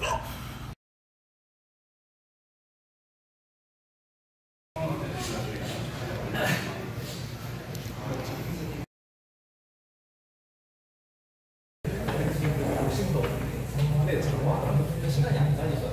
で、そのまあ、吉永にあったり。